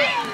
Yeah.